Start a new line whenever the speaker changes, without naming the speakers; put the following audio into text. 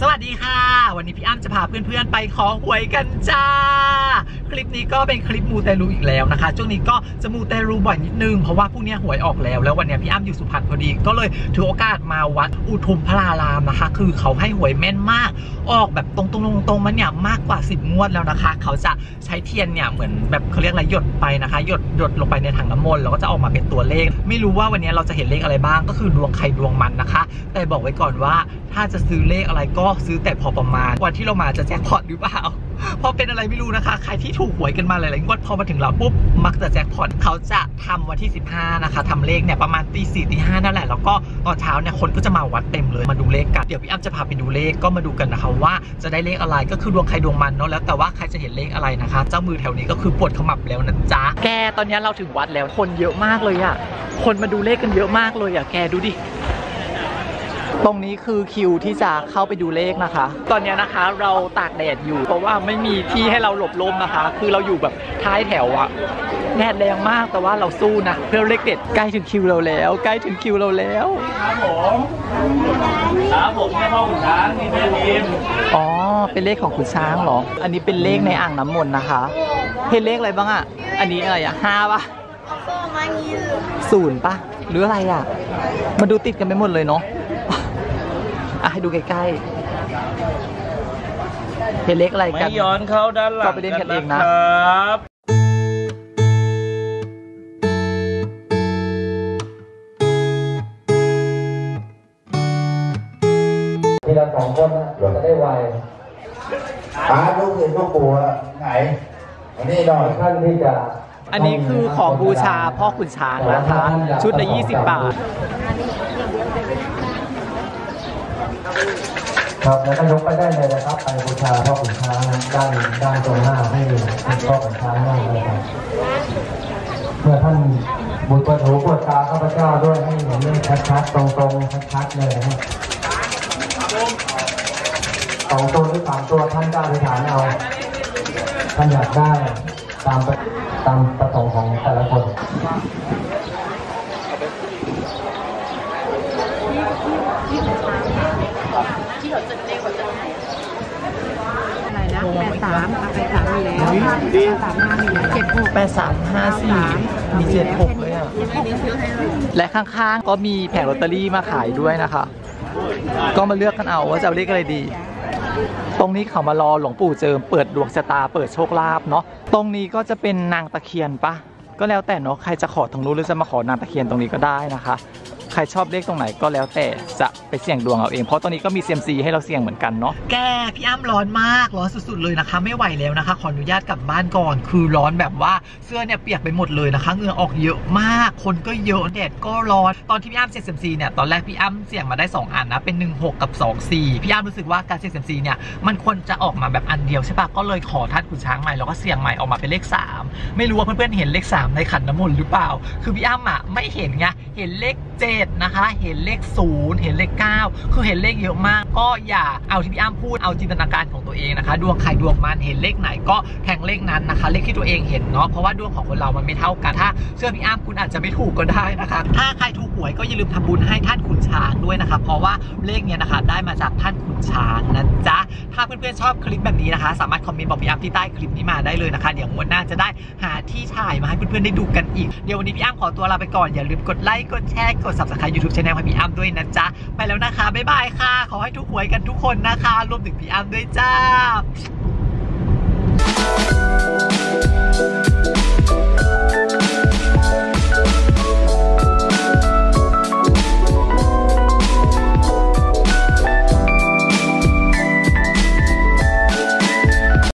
สวัสดีค่ะ วันนี้พี่อ้ำจะพาเพื่อนๆ ไปขอหวยกันจ้า คลิปนี้ก็เป็นคลิปมูเตลูอีกแล้วนะคะ ช่วงนี้ก็จะมูเตลูบ่อยนิดนึง เพราะว่าพรุ่งนี้หวยออกแล้ว แล้ววันนี้พี่อ้ำอยู่สุพรรณพอดี ก็เลยถือโอกาสมาวัดอุทุมพระรารามนะคะ คือเขาให้หวยแม่นมาก ออกแบบตรงๆตรงๆมันเนี่ยมากกว่า 10 งวดแล้วนะคะ เขาจะใช้เทียนเนี่ยเหมือนแบบเขาเรียกอะไรหยดไปนะคะ หยดหยดลงไปในถังน้ำมนต์แล้วก็จะออกมาเป็นตัวเลข ไม่รู้ว่าวันนี้เราจะเห็นเลขอะไรบ้าง ก็คือดวงใครดวงมันนะคะ แต่บอกไว้ก่อนว่าถ้าจะซื้อเลขอะไรก็ซื้อแต่พอประมาณ วันที่เรามาจะแจ็คพอตหรือเปล่าพราะเป็นอะไรไม่รู้นะคะ ใครที่ถูกหวยกันมาหลายๆงวดพอมาถึงเราปุ๊บมักจะแจ็คพอตเขาจะทำวันที่ 15 นะคะทำเลขเนี่ยประมาณตีสี่ตีห้านั่นแหละ แล้วก็ตอนเช้าเนี่ยคนก็จะมาวัดเต็มเลยมาดูเลขกัน เดี๋ยวพี่อ้ำจะพาไปดูเลขก็มาดูกันนะคะว่าจะได้เลขอะไรก็คือดวงใครดวงมันเนาะแล้วแต่ว่าใครจะเห็นเลขอะไรนะคะ เจ้ามือแถวนี้ก็คือปวดขมับแล้วนะจ๊ะแกตอนนี้เราถึงวัดแล้วคนเยอะมากเลยอะคนมาดูเลขกันเยอะมากเลยอะแกดูดิ ตรงนี้คือคิวที่จะเข้าไปดูเลขนะคะ ตอนนี้นะคะเราตากแดดอยู่ เพราะว่าไม่มีที่ให้เราหลบลมนะคะ คือเราอยู่แบบท้ายแถวอะแดดแรงมากแต่ว่าเราสู้นะเพื่อเลขเด็ดใกล้ถึงคิวเราแล้ว ใกล้ถึงคิวเราแล้ว
ครับผมครับผมแม่พ่อขุนช้างนี่แม่ทีม
อ๋อเป็นเลขของคุณช้างเหรอ อันนี้เป็นเลขในอ่างน้ำมนต์นะคะเห็นเลขอะไรบ้างอะอันนี้อะไรอะห้าปะศูนย์ปะหรืออะไรอะมาดูติดกันไปหมดเลยเนาะ อะให้ดูใกล้ๆเห็นเลขอะไรกั
ไม่
น
ย้อนเข้าด้านหลัง
ก็ไปเล่นกันเองนะ
ครับ
ทีละสองคนนะจะได้ไว
หาลูกเห็นลูกปู่อะไหนอันนี้หน่อย
ท่านที่จะ
อันนี้คือของบูชาพ่อขุนช้างนะคะ ชุดละ 20 บาท
ครับแล้วก็ยกไปได้เลยนะครับ ไปบูชาพ่อขุนช้างด้านด้านตรงหน้าให้พ่อขุนช้างนั่งเลยครับเมื่อท่านบุตรประถูปวดตาข้าพเจ้าด้วยให้เห็นเลขชัดๆตรงๆชัดๆเลยนะครับสองตัวหรือสามตัวท่านก็อธิษฐานเอาท่านอยากได้ตามประตามประสงค์ของแต่ละคน
อะไรนะ แปดสามแปดสามมีแล้วแปดสามห้ามีแล้วเจ็ดหก
8354มี76เลยอะและข้างๆก็มีแผงลอตเตอรี่มาขายด้วยนะคะ ก็มาเลือกกันเอาว่าจะเอาเลขอะไรดี ตรงนี้เขามารอหลวงปู่เจิมเปิดดวงชะตาเปิดโชคลาภเนาะตรงนี้ก็จะเป็นนางตะเคียนปะก็แล้วแต่เนาะใครจะขอทางนู้นหรือจะมาขอนางตะเคียนตรงนี้ก็ได้นะคะ ครชอบเลขตรงไหนก็แล้วแต่จะไปเสี่ยงดวงเอาเอง เพราะตอนนี้ก็มีเซียมซีให้เราเสี่ยงเหมือนกันเนาะ แกพี่อ้ำร้อนมากร้อนสุดๆเลยนะคะ ไม่ไหวแล้วนะคะ ขออนุญาตกลับบ้านก่อน คือร้อนแบบว่าเสื้อเนี่ยเปียกไปหมดเลยนะคะเหงื่อออกเยอะมาก คนก็เยอะแดดก็ร้อนตอนที่พี่อ้ำเสี่ยงเซียมซีเนี่ยตอนแรกพี่อ้ำเสี่ยงมาได้ 2 อันนะเป็น 1 6 กับ 2 4 พี่อ้ำรู้สึกว่าการเสี่ยงเซียมซีเนี่ยมันควรจะออกมาแบบอันเดียวใช่ปะก็เลยขอท่านขุนช้างใหม่แล้วก็เสี่ยงใหม่ออกมาเป็นเลข 3 ไม่รู้ว่าเพื่อนๆเห็นเลข 3 ในขันน้ำมนต์หรือเปล่า คือพี่อ้ำอะไม่เห็นไงเห็นเลข 7นะคะ เห็นเลข 0 เห็นเลข 9 คือเห็นเลขเยอะมาก ก็อย่าเอาที่พี่อ้ำพูดเอาจินตนาการของตัวเองนะคะ ดวงใครดวงมันเห็นเลขไหนก็แทงเลขนั้นนะคะ เลขที่ตัวเองเห็นเนาะเพราะว่าดวงของคนเรามันไม่เท่ากันถ้าเชื่อพี่อ้ำคุณอาจจะไม่ถูกก็ได้นะคะ ถ้าใครถูกหวยก็อย่าลืมทำบุญให้ท่านขุนช้างด้วยนะคะ เพราะว่าเลขเนี้ยนะคะได้มาจากท่านขุนช้างนะจ๊ะถ้า เพื่อนๆชอบคลิปแบบนี้นะคะ สามารถคอมเมนต์บอกพี่อ้ำที่ใต้คลิปนี้มาได้เลยนะคะ เดี๋ยวงวดหน้าจะได้หาที่ถ่ายมาให้เพื่อนๆได้ดูกันอีก เดี๋ยววันนี้พี่อ้ำขอตัวลาไปก่อน อย่าลืมกดไลค์ กดแชร์ กด subscribe YouTube channel ของพี่อ้ำด้วยนะจ๊ะ ไปแล้วนะคะ บ๊ายบายค่ะ ขอให้ทุกหวยกันทุกคนนะคะ รวมถึงพี่อ้ำด้วยจ้า